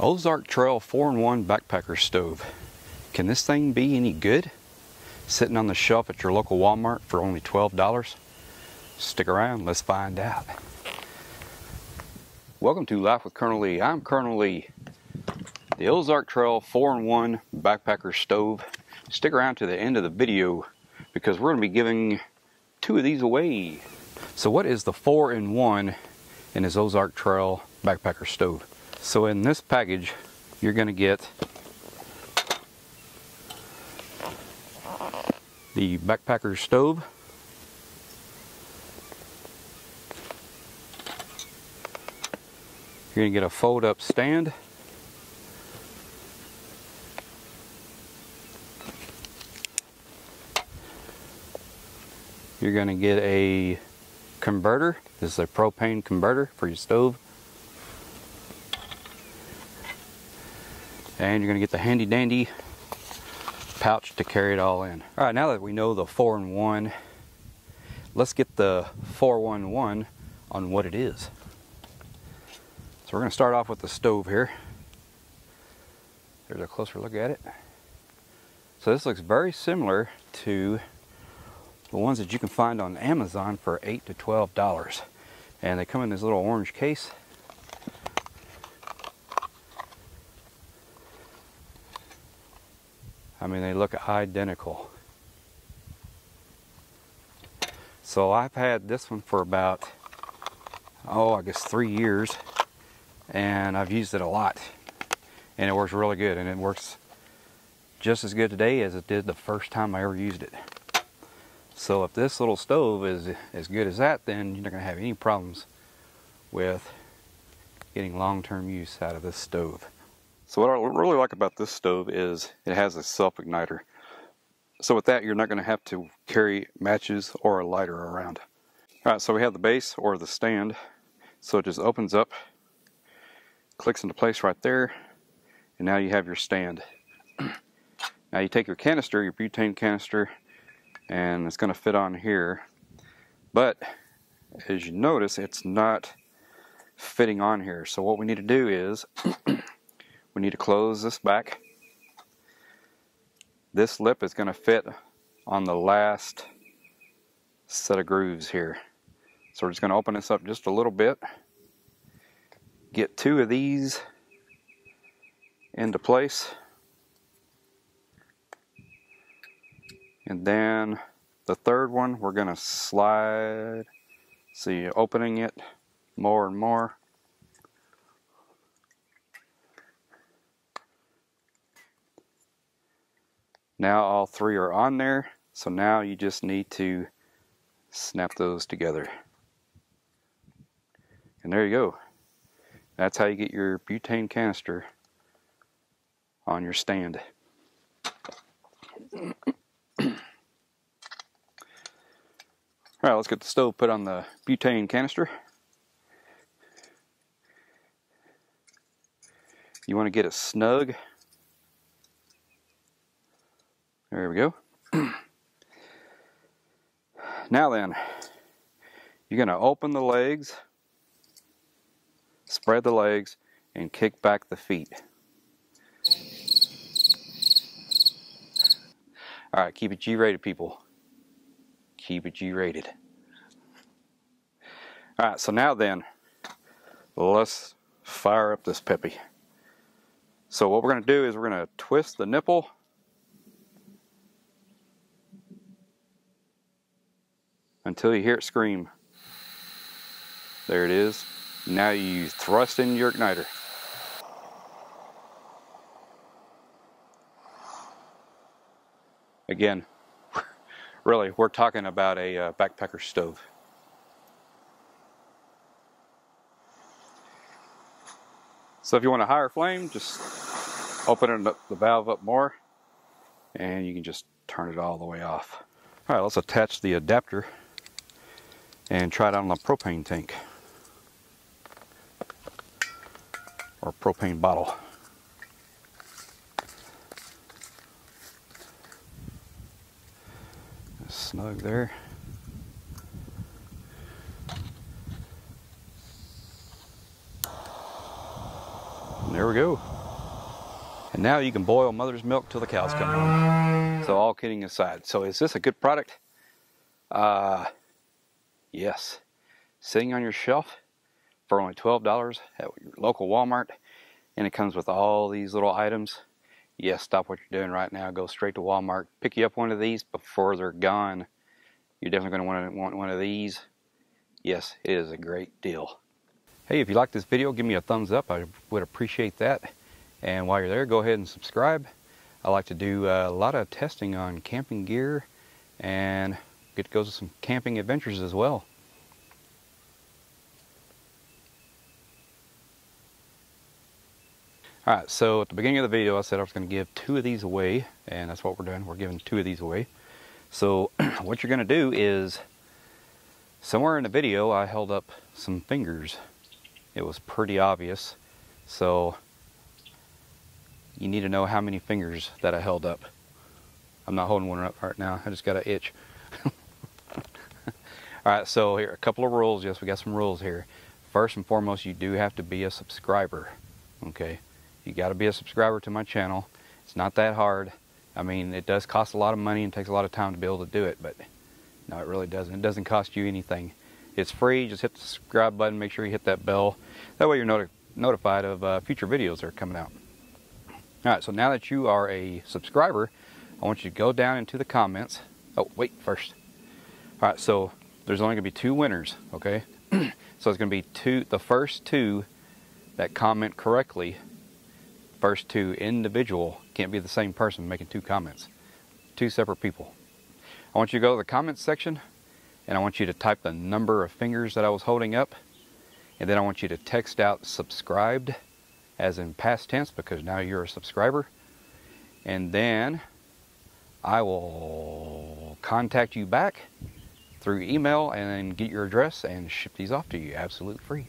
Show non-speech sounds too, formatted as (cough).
Ozark Trail 4-in-1 Backpacker Stove. Can this thing be any good? Sitting on the shelf at your local Walmart for only $12? Stick around, let's find out. Welcome to Life with Kernel Lee. I'm Kernel Lee. The Ozark Trail 4-in-1 Backpacker Stove. Stick around to the end of the video because we're going to be giving two of these away. So what is the 4-in-1 in this Ozark Trail Backpacker Stove? So in this package, you're going to get the backpacker stove, you're going to get a fold up stand, you're going to get a converter, this is a propane converter for your stove, and you're going to get the handy dandy pouch to carry it all in. All right, now that we know the 4-in-1, let's get the 4-in-1 on what it is. So we're to start off with the stove here. There's a closer look at it. So this looks very similar to the ones that you can find on Amazon for 8 to $12. And they come in this little orange case. I mean, they look identical. So I've had this one for about, oh, I guess three years. And I've used it a lot. And it works really good. And it works just as good today as it did the first time I ever used it. So if this little stove is as good as that, then you're not going to have any problems with getting long-term use out of this stove. So what I really like about this stove is it has a self-igniter. So with that, you're not going to have to carry matches or a lighter around. All right, so we have the base or the stand. So it just opens up, clicks into place right there, and now you have your stand. (clears throat) now you take your canister, your butane canister, and it's going to fit on here. But as you notice, it's not fitting on here. So what we need to do is (clears throat) we need to close this back. This lip is going to fit on the last set of grooves here. So we're just going to open this up just a little bit. Get two of these into place. And then the third one, we're going to slide, see, opening it more and more. Now all three are on there, so now you just need to snap those together. And there you go. That's how you get your butane canister on your stand. All right, let's get the stove put on the butane canister. You want to get it snug there we go. (clears throat) now then, you're going to open the legs, spread the legs, and kick back the feet. All right, keep it G-rated, people. Keep it G-rated. All right, so now then, let's fire up this peppy. So what we're going to do is we're going to twist the nipple until you hear it scream. There it is. Now you thrust in your igniter. Again, (laughs) really, we're talking about a uh, backpacker stove. So if you want a higher flame, just open up, the valve up more and you can just turn it all the way off. All right, let's attach the adapter and try it out on a propane tank or propane bottle. Snug there. There we go. And now you can boil mother's milk till the cows come home. So all kidding aside, so is this a good product? Uh, yes. Sitting on your shelf for only $12 at your local Walmart. And it comes with all these little items. Yes, stop what you're doing right now. Go straight to Walmart. Pick you up one of these before they're gone. You're definitely going to want one of these. Yes, it is a great deal. Hey, if you like this video, give me a thumbs up. I would appreciate that. And while you're there, go ahead and subscribe. I like to do uh, a lot of testing on camping gear and get to go to some camping adventures as well. Alright, so at the beginning of the video I said I was going to give two of these away, and that's what we're doing. We're giving two of these away. So (clears throat) what you're going to do is, somewhere in the video I held up some fingers. It was pretty obvious. So you need to know how many fingers that I held up. I'm not holding one up right now. I just got an itch. Alright, so here, a couple of rules. Yes, we got some rules here. First and foremost, you do have to be a subscriber. Okay? You got to be a subscriber to my channel. It's not that hard. I mean, it does cost a lot of money and takes a lot of time to be able to do it, but no, it really doesn't. It doesn't cost you anything. It's free. Just hit the subscribe button. Make sure you hit that bell. That way you're noti notified of uh, future videos that are coming out. All right, so now that you are a subscriber, I want you to go down into the comments. Oh, wait, first. All right, so there's only gonna be two winners, okay? (clears throat) so it's gonna be two, the first two that comment correctly first two individual can't be the same person making two comments. Two separate people. I want you to go to the comments section and I want you to type the number of fingers that I was holding up and then I want you to text out subscribed as in past tense because now you're a subscriber and then I will contact you back through email and get your address and ship these off to you absolutely free.